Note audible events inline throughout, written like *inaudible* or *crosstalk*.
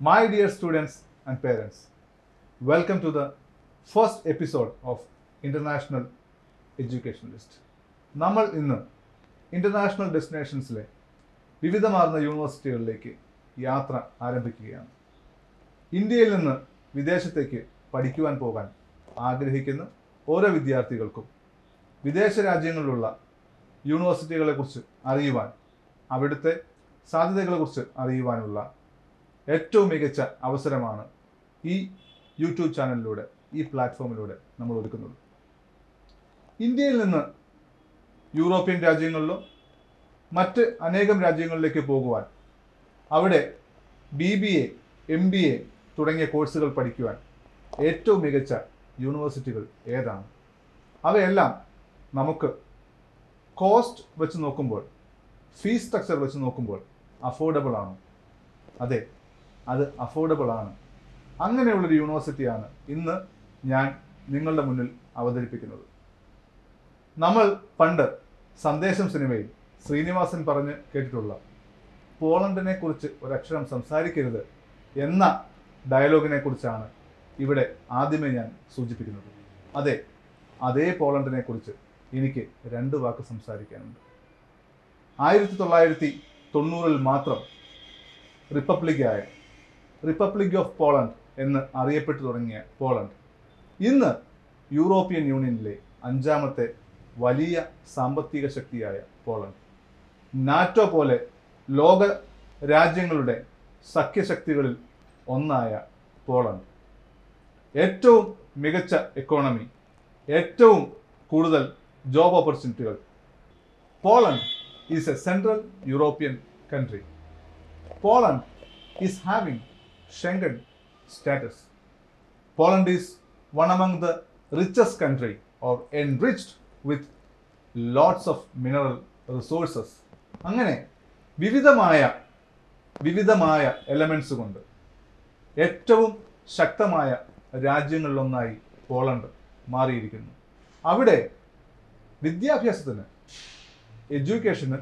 My dear students and parents, welcome to the first episode of International Educationalist. നമ്മൾ ഇന്ന് international ഡെസ്റ്റിനേഷൻസിലെ വിവിധമാർന്ന യൂണിവേഴ്സിറ്റികളിലേക്ക് യാത്ര ആരംഭിക്കുകയാണ് ഇന്ത്യയിൽ നിന്ന് വിദേശത്തേക്ക് പഠിക്കുവാൻ പോകാൻ ആഗ്രഹിക്കുന്ന ഓരോ വിദ്യാർത്ഥികൾക്കും വിദേശ രാജ്യങ്ങളിലുള്ള യൂണിവേഴ്സിറ്റികളെക്കുറിച്ച് അറിയുവാൻ അവിടുത്തെ സാധ്യതകളെക്കുറിച്ച് അറിയുവാനുള്ള ഏറ്റവും മികച്ച അവസരമാണ് ഈ യൂട്യൂബ് ചാനലിലൂടെ ഈ പ്ലാറ്റ്ഫോമിലൂടെ നമ്മൾ ഒരുക്കുന്നത്. ഇന്ത്യയിൽ നിന്ന് യൂറോപ്യൻ രാജ്യങ്ങളിലോ മറ്റ് അനേകം രാജ്യങ്ങളിലേക്ക് പോകുവാൻ അവിടെ B B A M B A തുടങ്ങിയ കോഴ്സുകൾ പഠിക്കുവാൻ ഏറ്റവും മികച്ച യൂണിവേഴ്സിറ്റികൾ ഏതാണ്? അവയെല്ലാം നമുക്ക് കോസ്റ്റ് വെച്ച് നോക്കുമ്പോൾ ഫീസ് സ്ട്രക്ചർ വെച്ച് നോക്കുമ്പോൾ അഫോർഡബിൾ ആണ്. അതെ അത് അഫോർഡബിൾ ആണ്. അങ്ങനെയുള്ളൊരു യൂണിവേഴ്സിറ്റിയാണ് ഇന്ന് ഞാൻ നിങ്ങളുടെ മുന്നിൽ അവതരിപ്പിക്കുന്നത്. നമ്മൾ പണ്ട് സന്ദേശം സിനിമയിൽ ശ്രീനിവാസൻ പറഞ്ഞ് കേട്ടിട്ടുള്ള പോളണ്ടിനെ കുറിച്ച് ഒരക്ഷരം സംസാരിക്കരുത് എന്ന ഡയലോഗിനെ കുറിച്ചാണ് ഇവിടെ ആദ്യമേ ഞാൻ സൂചിപ്പിക്കുന്നത്. അതെ അതേ പോളണ്ടിനെ കുറിച്ച് എനിക്ക് രണ്ട് വാക്ക് സംസാരിക്കാനുണ്ട്. ആയിരത്തി തൊള്ളായിരത്തി തൊണ്ണൂറിൽ മാത്രം റിപ്പബ്ലിക്കായ റിപ്പബ്ലിക് ഓഫ് പോളണ്ട് എന്ന് അറിയപ്പെട്ടു തുടങ്ങിയ പോളണ്ട്. ഇന്ന് യൂറോപ്യൻ യൂണിയനിലെ അഞ്ചാമത്തെ വലിയ സാമ്പത്തിക ശക്തിയായ പോളണ്ട്. നാറ്റോ പോലെ ലോക രാജ്യങ്ങളുടെ സഖ്യശക്തികളിൽ ഒന്നായ പോളണ്ട്. ഏറ്റവും മികച്ച എക്കോണമി ഏറ്റവും കൂടുതൽ job ഓപ്പർച്യൂണിറ്റികൾ Poland is a central European country Poland is having Schengen status Poland is one among the richest country or enriched with lots of mineral resources അങ്ങനെ വിവിധമായ വിവിധമായ എലമെൻസ് കൊണ്ട് ഏറ്റവും ശക്തമായ രാജ്യങ്ങളിലൊന്നായി പോളണ്ട് മാറിയിരിക്കുന്നു. അവിടെ വിദ്യാഭ്യാസത്തിന് എഡ്യൂക്കേഷന്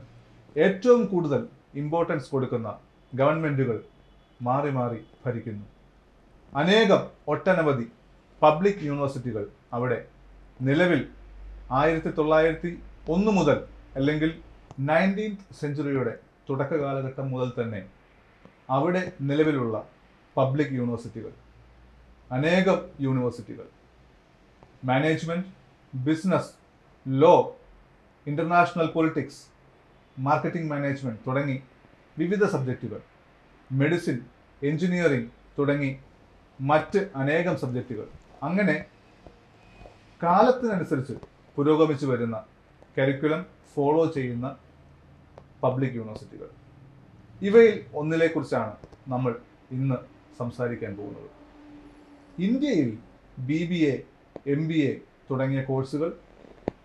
ഏറ്റവും കൂടുതൽ ഇമ്പോർട്ടൻസ് കൊടുക്കുന്ന ഗവൺമെന്റുകൾ മാറി മാറി ഭരിക്കുന്നു. അനേകം ഒട്ടനവധി പബ്ലിക് യൂണിവേഴ്സിറ്റികൾ അവിടെ നിലവിൽ ആയിരത്തി തൊള്ളായിരത്തി ഒന്ന് മുതൽ അല്ലെങ്കിൽ നയന്റീൻത് സെഞ്ചുറിയുടെ തുടക്ക കാലഘട്ടം മുതൽ തന്നെ അവിടെ നിലവിലുള്ള പബ്ലിക് യൂണിവേഴ്സിറ്റികൾ അനേകം യൂണിവേഴ്സിറ്റികൾ management business law international politics marketing management തുടങ്ങി വിവിധ സബ്ജക്റ്റുകൾ മെഡിസിൻ എഞ്ചിനീയറിംഗ് തുടങ്ങി മറ്റ് അനേകം സബ്ജക്റ്റുകൾ അങ്ങനെ കാലത്തിനനുസരിച്ച് പുരോഗമിച്ചു വരുന്ന കരിക്കുലം ഫോളോ ചെയ്യുന്ന പബ്ലിക് യൂണിവേഴ്സിറ്റികൾ ഇവയിൽ ഒന്നിനെക്കുറിച്ചാണ് നമ്മൾ ഇന്ന് സംസാരിക്കാൻ പോകുന്നത്. ഇന്ത്യയിൽ B B A M B A തുടങ്ങിയ കോഴ്സുകൾ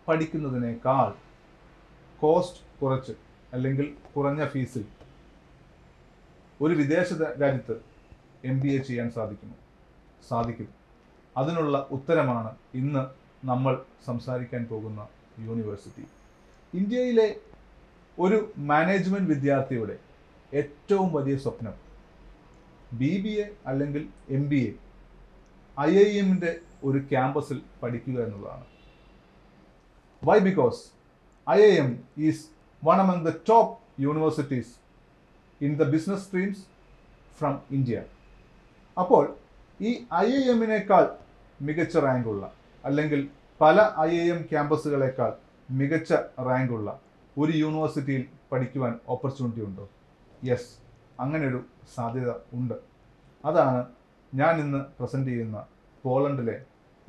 പഠിക്കുന്നതിനേക്കാൾ കോസ്റ്റ് കുറച്ച് അല്ലെങ്കിൽ കുറഞ്ഞ ഫീസിൽ ഒരു വിദേശ രാജ്യത്ത് എം ബി എ ചെയ്യാൻ സാധിക്കുമോ? സാധിക്കും അതിനുള്ള ഉത്തരമാണ് ഇന്ന് നമ്മൾ സംസാരിക്കാൻ പോകുന്ന യൂണിവേഴ്സിറ്റി. ഇന്ത്യയിലെ ഒരു മാനേജ്മെന്റ് വിദ്യാർത്ഥിയുടെ ഏറ്റവും വലിയ സ്വപ്നം ബി ബി എ അല്ലെങ്കിൽ M B A I I എമ്മിന്റെ ഒരു ക്യാമ്പസിൽ പഠിക്കുക എന്നുള്ളതാണ്. Why because I I M is one among the top universities in the business streams from India അപ്പോൾ ഈ ഐ ഐ എമ്മിനേക്കാൾ മികച്ച റാങ്കുള്ള അല്ലെങ്കിൽ പല ഐ ഐ എം ക്യാമ്പസുകളേക്കാൾ മികച്ച റാങ്കുള്ള ഒരു യൂണിവേഴ്സിറ്റിയിൽ പഠിക്കുവാൻ ഓപ്പർച്യൂണിറ്റി ഉണ്ടോ? യെസ് അങ്ങനെയൊരു സാധ്യത ഉണ്ട്. അതാണ് ഞാൻ ഇന്ന് പ്രസന്റ് ചെയ്യുന്ന പോളണ്ടിലെ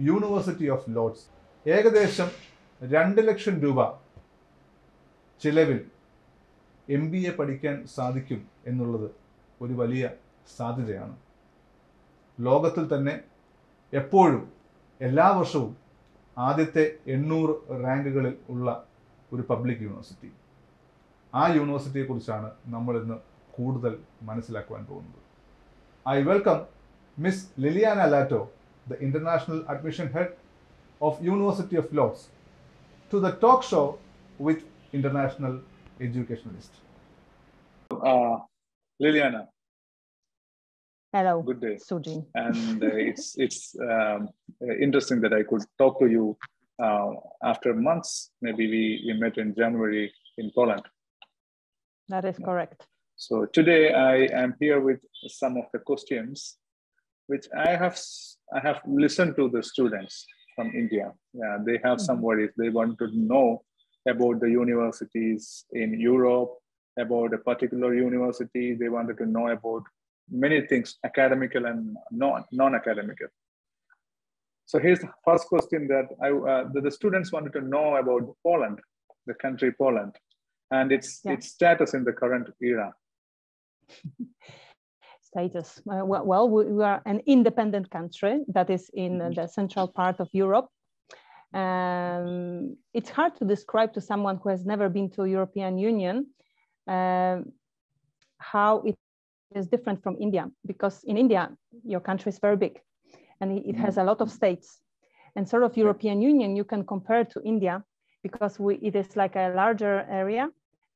യൂണിവേഴ്സിറ്റി ഓഫ് ലോഡ്സ് ഏകദേശം രണ്ട് ലക്ഷം രൂപ ചിലവിൽ എം ബി എ പഠിക്കാൻ സാധിക്കും എന്നുള്ളത് ഒരു വലിയ സാധ്യതയാണ്. ലോകത്തിൽ തന്നെ എപ്പോഴും എല്ലാ വർഷവും ആദ്യത്തെ എണ്ണൂറ് റാങ്കുകളിൽ ഉള്ള ഒരു പബ്ലിക് യൂണിവേഴ്സിറ്റി. ആ യൂണിവേഴ്സിറ്റിയെക്കുറിച്ചാണ് നമ്മൾ ഇന്ന് കൂടുതൽ മനസ്സിലാക്കുവാൻ പോകുന്നത്. I welcome Miss Liliana Latto the international admission head of university of Lodz to the talk show with international educationalist. Uh, Liliana. Hello. Good day, Suji. And uh, *laughs* it's it's um, uh, interesting that I could talk to you uh, after months. Maybe we, we met in January in Poland. That is correct. So today I am here with some of the costumes which I have I have listened to the students from India. Yeah, they have mm -hmm. some worries. They want to know about the universities in Europe, about a particular university. They wanted to know about many things, academical and non non-academical. So here's the first question that I uh, the, the students wanted to know about Poland, the country Poland, and its Yeah. its status in the current era. *laughs* Status. Uh, well, we, are an independent country that is in uh, the central part of Europe. Um, it's hard to describe to someone who has never been to European Union um, how it is different from India, because in India, your country is very big and it, has a lot of states. And sort of European Union, you can compare to India because we, it is like a larger area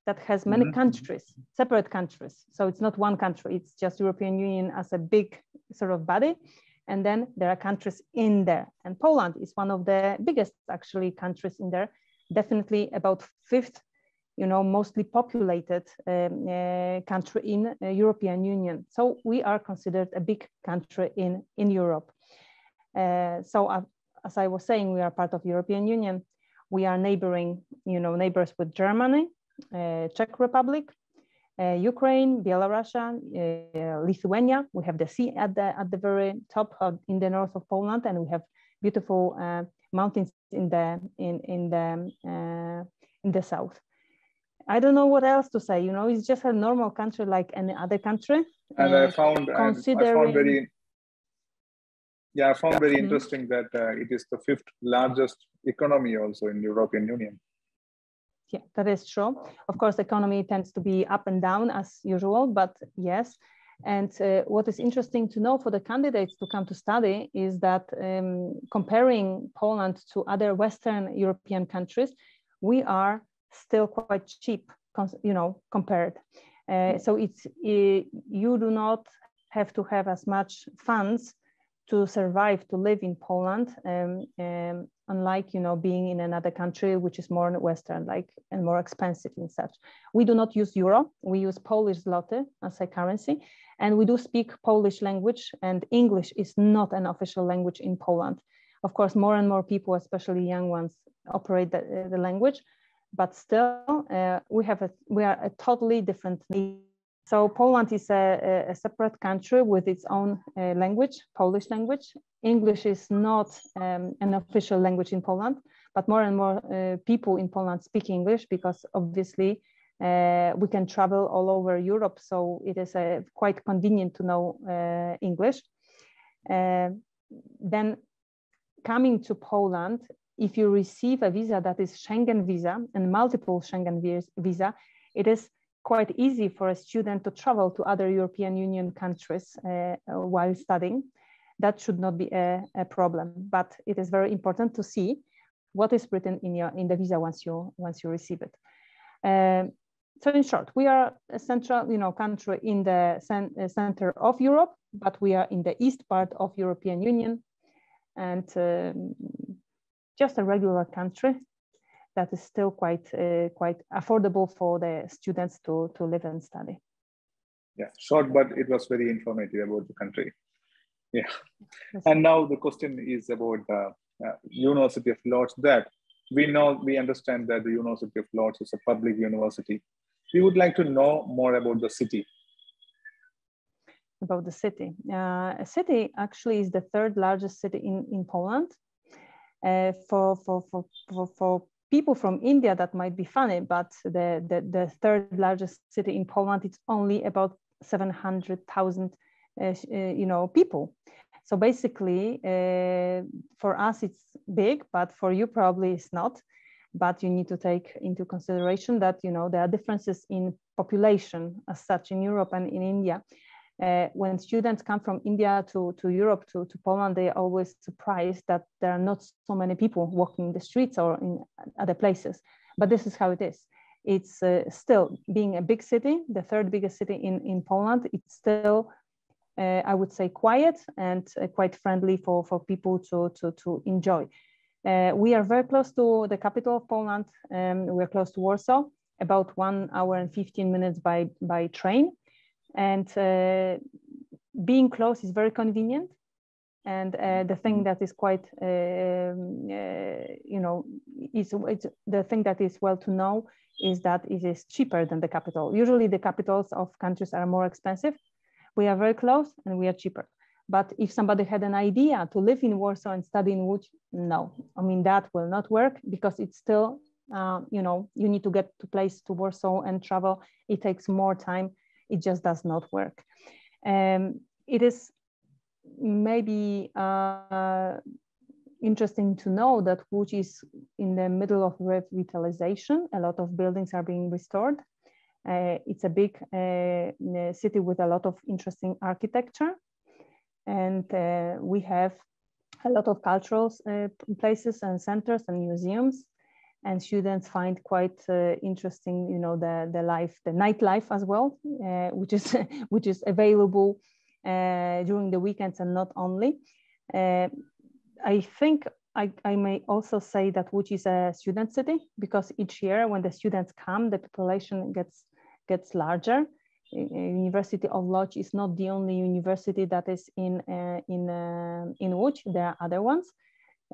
that has many Mhm. countries, separate countries. So it's not one country, it's just European Union as a big sort of body. And then there are countries in there. And Poland is one of the biggest actually countries in there, definitely about fifth, you know, mostly populated um, uh, country in uh, European Union. So we are considered a big country in, in Europe. Uh, so uh, as I was saying, we are part of European Union. We are neighboring, you know, neighbors with Germany, uh, Czech Republic, Ukraine, Belarus, uh, Lithuania. We have the sea at the at the very top of, in the north of Poland, and we have beautiful uh, mountains in the in in the uh, in the south. I don't know what else to say. You know, it's just a normal country like any other country. and I Uh, found and I found very yeah I found very Mhm. interesting that uh, it is the fifth largest economy also in European Union. Yeah, that is true. Of course, the economy tends to be up and down as usual, but yes. And uh, what is interesting to know for the candidates to come to study is that um, comparing Poland to other Western European countries, we are still quite cheap, you know, compared. Uh, so it's uh, you do not have to have as much funds to survive to live in Poland, um, um, unlike you know being in another country which is more Western, like and more expensive and such. We do not use euro; we use Polish zloty as a currency, and we do speak Polish language. And English is not an official language in Poland. Of course, more and more people, especially young ones, operate the, the language, but still, uh, we have a we are a totally different. So Poland is a, a separate country with its own uh, language, Polish language. English is not um, an official language in Poland, but more and more uh, people in Poland speak English because obviously uh, we can travel all over Europe, so it is uh, quite convenient to know uh, English. Uh, then coming to Poland, if you receive a visa that is Schengen visa and multiple Schengen visa, it is quite easy for a student to travel to other European Union countries uh, while studying. That should not be a, a, problem, but it is very important to see what is written in your in the visa once you once you receive it. Um, so in short, we are a central, you know, country in the cen center of Europe, but we are in the east part of European Union, and um, just a regular country that is still quite uh, quite affordable for the students to to live and study. Yeah, short, but it was very informative about the country. Yeah, and now the question is about the uh, University of Lodz. That we know, we understand that the University of Lodz is a public university. We would like to know more about the city. About the city, uh, a city actually is the third largest city in in Poland. Uh, for, for, for, for, for people from India, that might be funny, but the, the, the third largest city in Poland, it's only about 700,000, uh, you know, people. So basically, uh, for us, it's big, but for you probably it's not. But you need to take into consideration that, you know, there are differences in population as such in Europe and in India. Uh, when students come from India to, to Europe, to, to Poland, they are always surprised that there are not so many people walking in the streets or in other places. But this is how it is. It's uh, still being a big city, the third biggest city in, in Poland, it's still uh, I would say, quiet and uh, quite friendly for, for people to, to, to enjoy. Uh, we are very close to the capital of Poland. Um, we're close to Warsaw, about one hour and 15 minutes by, by train. And uh, being close is very convenient. And uh, the thing that is quite, um, you know, is it's the thing that is well to know is that it is cheaper than the capital. Usually the capitals of countries are more expensive. We are very close and we are cheaper. But if somebody had an idea to live in Warsaw and study in Łódź, no, I mean, that will not work because it's still, uh, you know, you need to get to place to Warsaw and travel. It takes more time. It just does not work. Um, it is maybe uh, interesting to know that Łódź is in the middle of revitalization. A lot of buildings are being restored. Uh, it's a big uh, city with a lot of interesting architecture. And uh, we have a lot of cultural uh, places and centers and museums. And students find quite uh, interesting, you know, the, the life, the nightlife as well, uh, which is *laughs* which is available during the weekends and not only. I think I, I, may also say that Łódź is a student city because each year when the students come, the population gets gets larger. University of Lodz is not the only university that is in uh, in uh, in Łódź. There are other ones,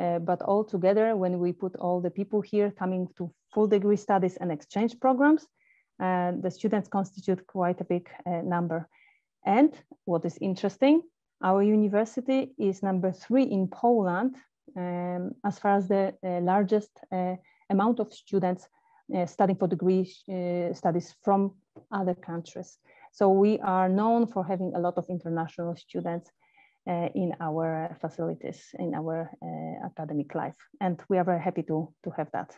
uh, but all together, when we put all the people here coming to full degree studies and exchange programs, uh, the students constitute quite a big uh, number. And what is interesting, our university is number three in Poland um, as far as the uh, largest uh, amount of students studying for degree studies from other countries. So we are known for having a lot of international students uh, in our facilities, in our uh, academic life. And we are very happy to, to have that.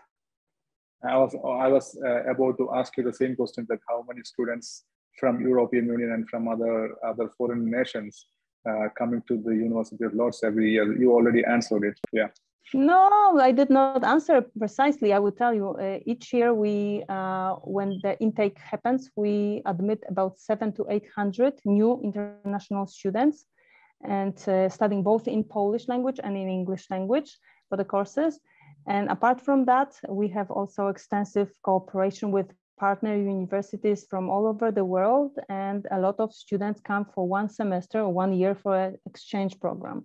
I was, I was uh, about to ask you the same question that how many students from European Union and from other, other foreign nations uh, coming to the University of Lodz every year. You already answered it. Yeah. No, I did not answer precisely. I will tell you. Uh, each year, we uh, when the intake happens, we admit about seven to eight hundred new international students, and uh, studying both in Polish language and in English language for the courses. And apart from that, we have also extensive cooperation with partner universities from all over the world and a lot of students come for one semester or one year for an exchange program.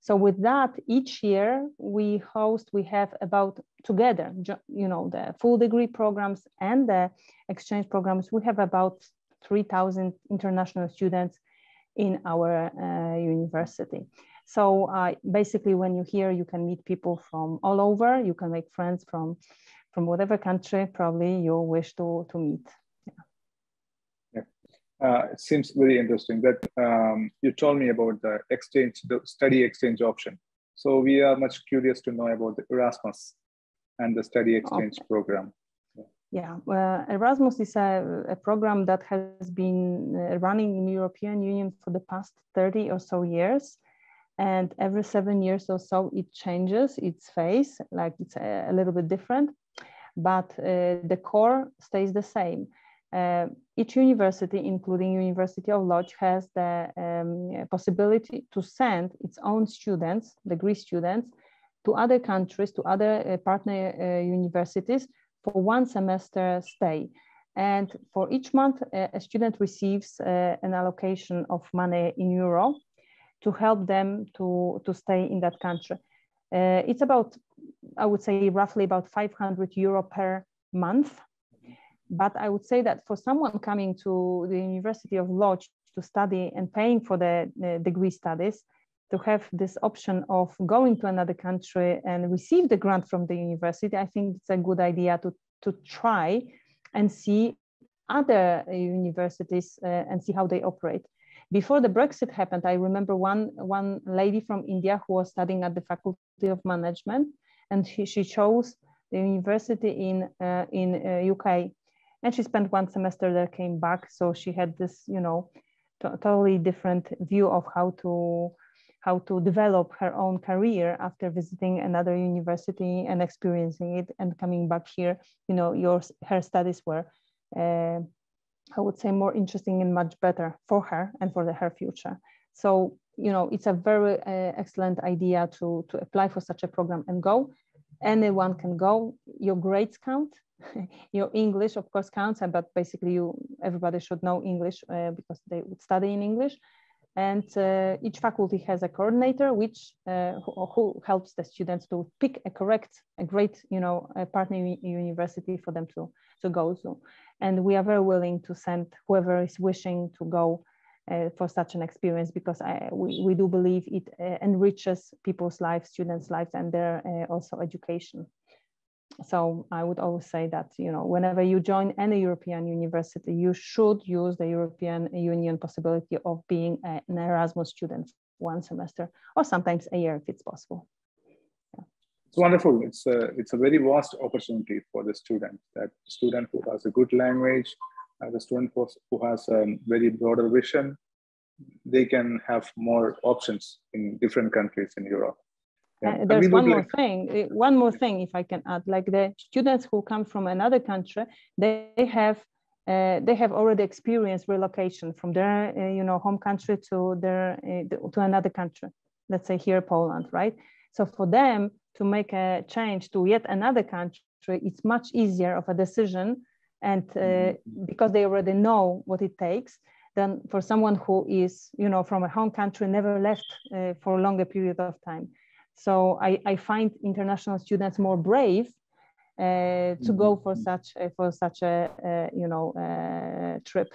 So with that, each year we host, we have about together, you know, the full degree programs and the exchange programs, we have about 3,000 international students in our uh, university. So uh, basically when you hear, you can meet people from all over, you can make friends from from whatever country probably you wish to, to meet. Uh, it seems very interesting that um, you told me about the exchange, the study exchange option. So we are much curious to know about the Erasmus and the study exchange okay. program. Yeah, Erasmus is a, a program that has been uh, running in the European Union for the past 30 or so years. And every seven years or so, it changes its face, like it's a, a little bit different but uh, the core stays the same. Uh, each university, including University of Lodz, has the um, possibility to send its own students, degree students, to other countries, to other uh, partner uh, universities for one semester stay. And for each month, uh, a student receives uh, an allocation of money in euro to help them to, to stay in that country. it's about I would say roughly about 500 euro per month. But I would say that for someone coming to the University of Lodz to study and paying for the, the degree studies, to have this option of going to another country and receive the grant from the university, I think it's a good idea to, to try and see other universities uh, and see how they operate. Before the Brexit happened, I remember one, one lady from India who was studying at the Faculty of Management and she, she chose the university in uh, in uh, UK, and she spent one semester there, came back, so she had this, you know, totally different view of how to how to develop her own career after visiting another university and experiencing it and coming back here you know your her studies were uh, i would say more interesting and much better for her and for the, her future So, you know, it's a very uh, excellent idea to, to apply for such a program and go. Anyone can go. Your grades count. *laughs* your English, of course, counts, but basically, you everybody should know English uh, because they would study in English. And uh, each faculty has a coordinator, which uh, who, who, helps the students to pick a correct, a great, you know, partner university for them to to go to. And we are very willing to send whoever is wishing to go uh, for such an experience because I, we, we do believe it uh, enriches people's lives, students' lives, and their uh, also education. So I would always say that you know whenever you join any European university, you should use the European Union possibility of being an Erasmus student one semester or sometimes a year if it's possible. It's wonderful. It's a it's a very vast opportunity for the student. That student who has a good language, uh, the student who has a very broader vision, they can have more options in different countries in Europe. Yeah. Uh, there's one more like... thing. Uh, one more thing, if I can add, like the students who come from another country, they have uh, they have already experienced relocation from their uh, you know home country to their uh, to another country. Let's say here Poland, right? So for them to make a change to yet another country, it's much easier of a decision and uh, mm-hmm. because they already know what it takes than for someone who is you know from a home country never left uh, for a longer period of time so i, I find international students more brave uh, to go for mm-hmm. such uh, for such a uh, you know uh, trip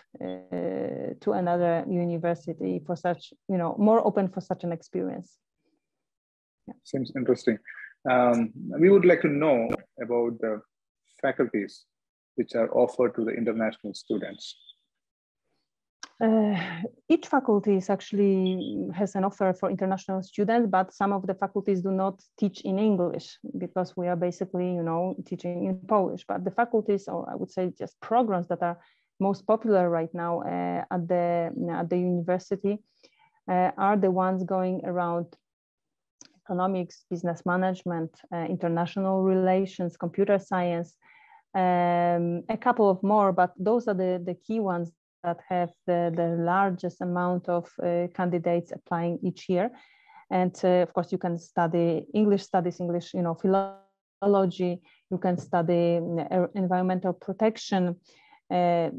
to another university for such you know more open for such an experience yeah. seems interesting um, we would like to know about the faculties which are offered to the international students? Uh, each faculty actually has an offer for international students, but some of the faculties do not teach in English because we are basically, you know, teaching in Polish. But the faculties, or I would say just programs that are most popular right now uh, at the at the university, uh, are the ones going around economics, business management, uh, international relations, computer science, um, a couple of more, but those are the, the key ones that have the, the largest amount of uh, candidates applying each year. And uh, of course, you can study English studies, English, you know, philology, you can study uh, environmental protection. Uh,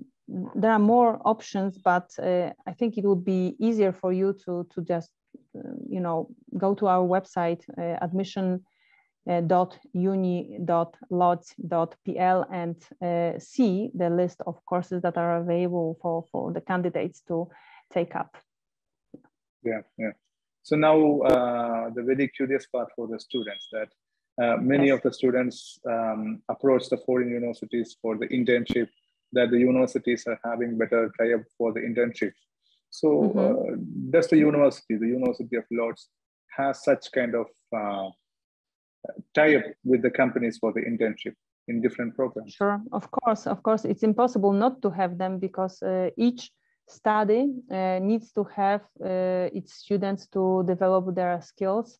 there are more options, but uh, I think it would be easier for you to, to just, you know, go to our website, admission uh, .uni.lodz.pl and uh, see the list of courses that are available for, for the candidates to take up. Yeah, yeah. So now uh, the very curious part for the students that uh, many yes. of the students um, approach the foreign universities for the internship that the universities are having better tie-up for the internship. So mm -hmm. does the university, the University of Lodz, has such kind of uh, tie up with the companies for the internship in different programs? Sure, of course, of course, it's impossible not to have them because uh, each study uh, needs to have uh, its students to develop their skills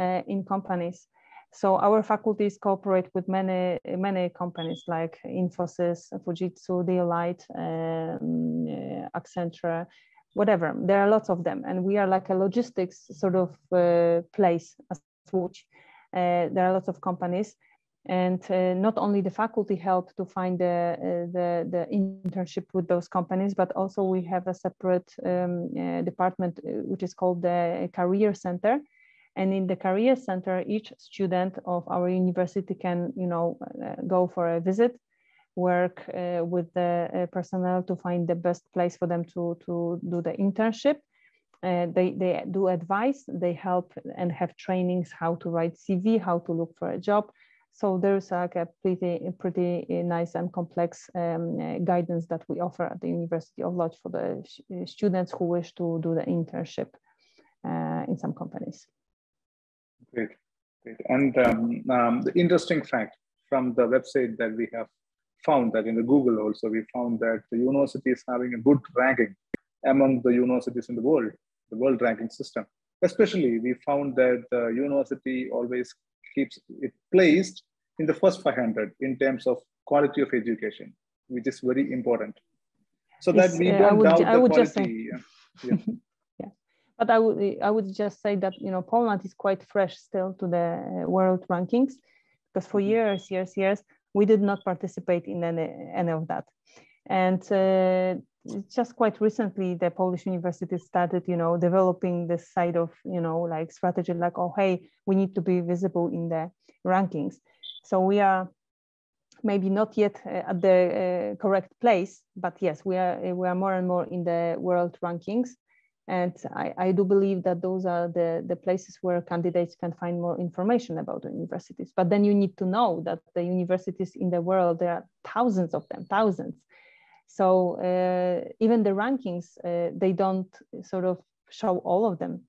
uh, in companies. So our faculties cooperate with many many companies like Infosys, Fujitsu, Deloitte, um, uh, Accenture, whatever. There are lots of them, and we are like a logistics sort of uh, place as such uh, there are lots of companies and uh, not only the faculty help to find the, uh, the, the, internship with those companies, but also we have a separate um, uh, department uh, which is called the Career Center. And in the Career Center, each student of our university can, you know, uh, go for a visit, work with the personnel to find the best place for them to, to do the internship uh, they, they do advice, they help and have trainings how to write CV, how to look for a job. So there's like a pretty, pretty nice and complex um, uh, guidance that we offer at the University of Lodz for the uh, students who wish to do the internship uh, in some companies. Great, great. And um, um, the interesting fact from the website that we have found that in the Google also, we found that the university is having a good ranking among the universities in the world the world ranking system. Especially, we found that the university always keeps it placed in the first 500 in terms of quality of education, which is very important. So that we don't uh, doubt the quality. Just say, *laughs* yeah. yeah. But I would I would just say that you know Poland is quite fresh still to the uh, world rankings because for years, years, years we did not participate in any any of that, and uh, just quite recently the Polish universities started you know developing this side of you know like strategy like oh hey we need to be visible in the rankings, so we are maybe not yet uh, at the uh, correct place, but yes, we are we are more and more in the world rankings and I, I, do believe that those are the, the places where candidates can find more information about the universities. But then you need to know that the universities in the world, there are thousands of them, thousands. So uh, even the rankings, uh, they don't sort of show all of them,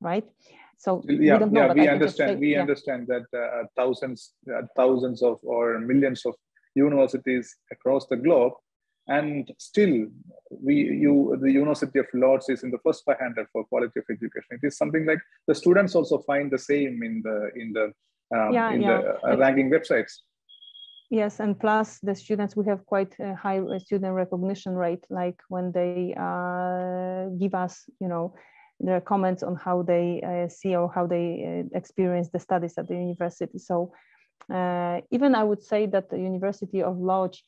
right? So yeah, we yeah, we understand. Say, we yeah. understand that uh, thousands, uh, thousands of or millions of universities across the globe and still we you the university of lodz is in the first 500 for quality of education it is something like the students also find the same in the in the um, yeah, in the uh, ranking websites yes and plus the students we have quite a high student recognition rate like when they uh, give us you know their comments on how they uh, see or how they uh, experience the studies at the university so uh, even i would say that the university of lodz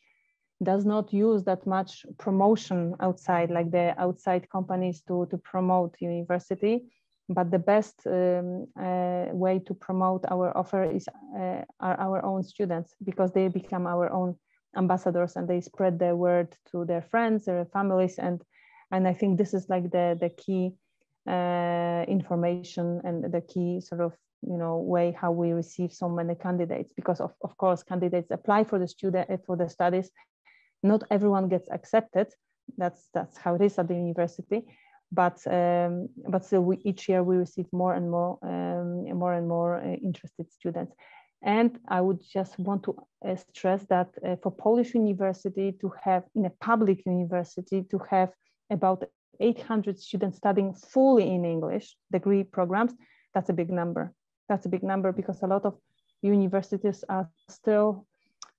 does not use that much promotion outside, like the outside companies to, to promote university. But the best um, uh, way to promote our offer is uh, are our own students because they become our own ambassadors and they spread the word to their friends, their families, and and I think this is like the the key uh, information and the key sort of you know way how we receive so many candidates because of, of course candidates apply for the student for the studies not everyone gets accepted. That's that's how it is at the university. But um, but still, we, each year we receive more and more um, more and more uh, interested students. And I would just want to uh, stress that uh, for Polish university to have in a public university to have about 800 students studying fully in English degree programs, that's a big number. That's a big number because a lot of universities are still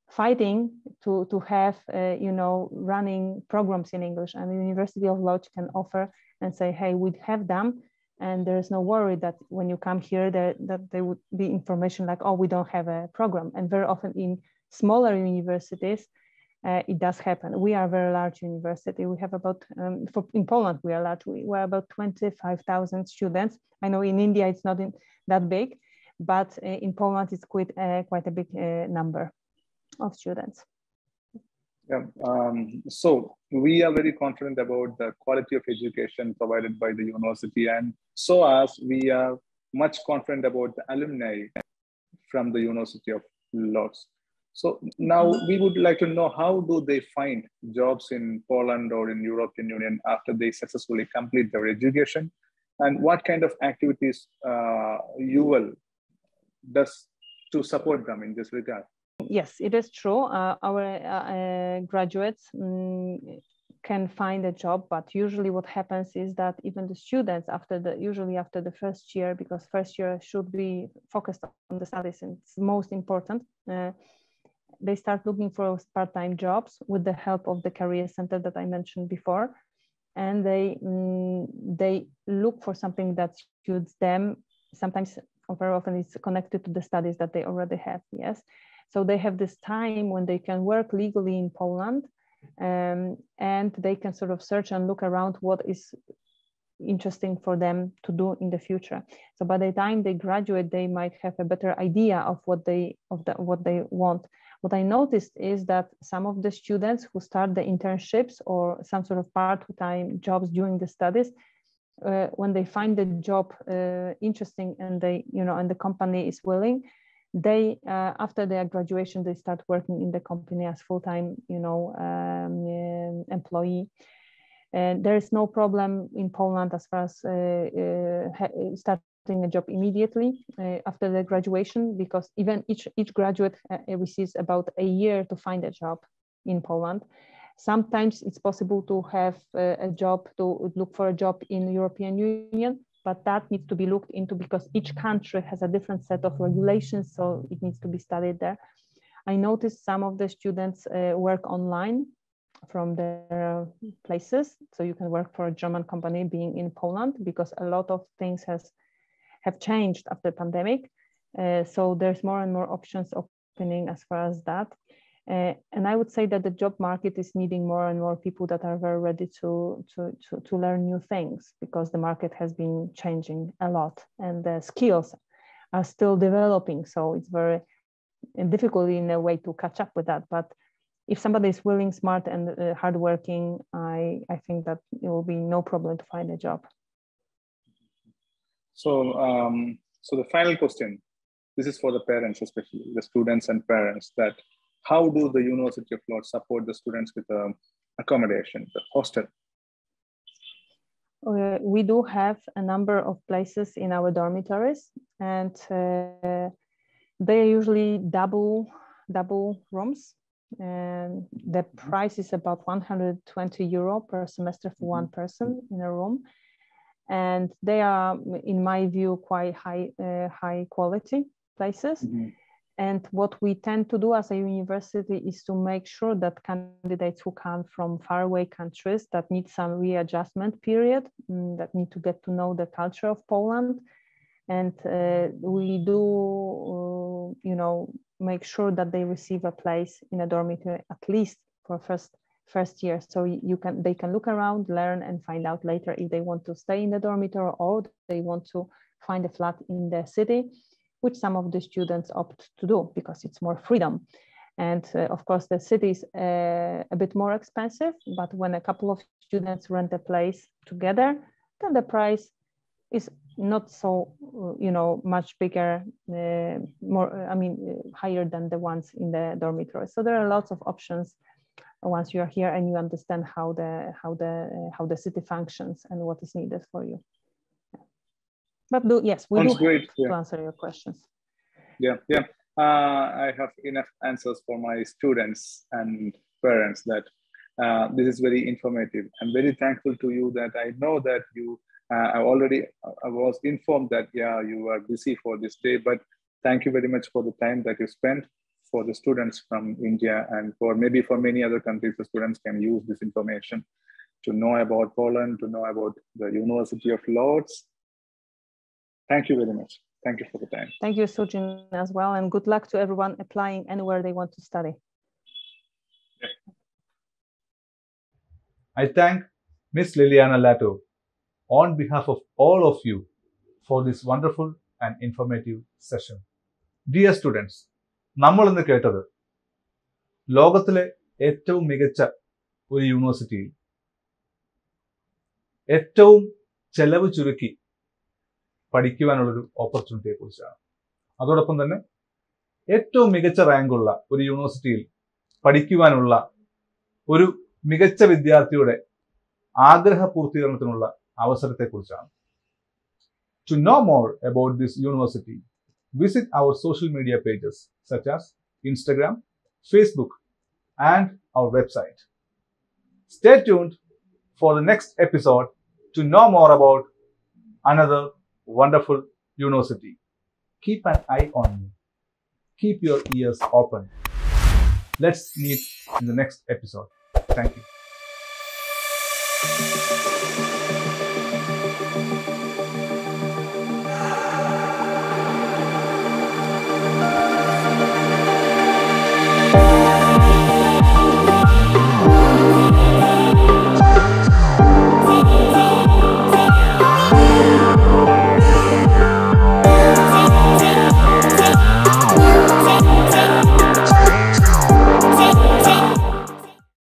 fighting to, to have, uh, you know, running programs in English and the University of Lodz can offer and say, hey, we have them. And there's no worry that when you come here, there, that there would be information like, oh, we don't have a program. And very often in smaller universities, uh, it does happen. We are a very large university. We have about, um, for, in Poland, we are large. We, we're about 25,000 students. I know in India, it's not in, that big, but uh, in Poland, it's quite, uh, quite a big uh, number of students. Yeah, um, so we are very confident about the quality of education provided by the university, and so as we are much confident about the alumni from the University of Lodz. So now we would like to know how do they find jobs in Poland or in European Union after they successfully complete their education, and what kind of activities uh, UL does to support them in this regard yes, it is true. Uh, our uh, uh, graduates um, can find a job, but usually what happens is that even the students after the usually after the first year, because first year should be focused on the studies and it's most important. Uh, they start looking for part-time jobs with the help of the career center that I mentioned before, and they um, they look for something that suits them. Sometimes, very often, it's connected to the studies that they already have. Yes, so they have this time when they can work legally in Poland um, and they can sort of search and look around what is interesting for them to do in the future. So by the time they graduate, they might have a better idea of what they of the, what they want. What I noticed is that some of the students who start the internships or some sort of part-time jobs during the studies, uh, when they find the job uh, interesting and they, you know, and the company is willing, they uh, after their graduation they start working in the company as full-time you know um, uh, employee. And there is no problem in poland as far as uh, uh starting a job immediately uh, after the graduation because even each each graduate uh, receives about a year to find a job in poland. Sometimes it's possible to have a job to look for a job in european union but that needs to be looked into because each country has a different set of regulations, so it needs to be studied there. I noticed some of the students uh, work online from their places. So you can work for a German company being in Poland because a lot of things has have changed after pandemic. Uh, so there's more and more options opening as far as that. Uh, and I would say that the job market is needing more and more people that are very ready to, to, to, to learn new things because the market has been changing a lot and the skills are still developing. So it's very difficult in a way to catch up with that. But if somebody is willing, smart, and uh, hardworking, I, I think that it will be no problem to find a job. So, um, so the final question, this is for the parents, especially the students and parents, that how do the University of Lodz support the students with um, accommodation, the hostel? Uh, we do have a number of places in our dormitories, and uh, they are usually double double rooms. And the price is about 120 euro per semester for one person in a room, and they are, in my view, quite high uh, high quality places. Mm-hmm. And what we tend to do as a university is to make sure that candidates who come from faraway countries that need some readjustment period, mm, that need to get to know the culture of Poland, and uh, we do, uh, you know, make sure that they receive a place in a dormitory at least for first first year. So you can they can look around, learn, and find out later if they want to stay in the dormitory or they want to find a flat in the city which some of the students opt to do because it's more freedom. And uh, of course, the city is uh, a bit more expensive, but when a couple of students rent a place together, then the price is not so, you know, much bigger, uh, more, I mean, higher than the ones in the dormitory. So there are lots of options once you are here and you understand how the how the how the city functions and what is needed for you. But do, yes, we Sounds do great. to Yeah. answer your questions. yeah yeah uh, i have enough answers for my students and parents that uh, this is very informative i'm very thankful to you that i know that you uh, i already i was informed that yeah you are busy for this day but thank you very much for the time that you spent for the students from india and for maybe for many other countries the students can use this information to know about poland to know about the university of lodz thank you very much thank you for the time Thank you, Sujin, as well, and good luck to everyone applying anywhere they want to study. I thank Miss Liliana Lato on behalf of all of you for this wonderful and informative session. Dear students, നമ്മൾ ഇന്ന് കേട്ടത് ലോകത്തിലെ ഏറ്റവും മികച്ച ഒരു യൂണിവേഴ്സിറ്റിയിൽ ഏറ്റവും ചെലവ് ചുരുക്കി പഠിക്കുവാനുള്ളൊരു ഓപ്പർച്യൂണിറ്റിയെ കുറിച്ചാണ് അതോടൊപ്പം തന്നെ ഏറ്റവും മികച്ച റാങ്കുള്ള ഒരു യൂണിവേഴ്സിറ്റിയിൽ പഠിക്കുവാനുള്ള ഒരു മികച്ച വിദ്യാർത്ഥിയുടെ ആഗ്രഹ പൂർത്തീകരണത്തിനുള്ള അവസരത്തെക്കുറിച്ചാണ്. To know more about this university visit our social media pages such as Instagram Facebook and our website stay tuned for the next episode to know more about another wonderful university. Keep an eye on me. Keep your ears open. Let's meet in the next episode. Thank you.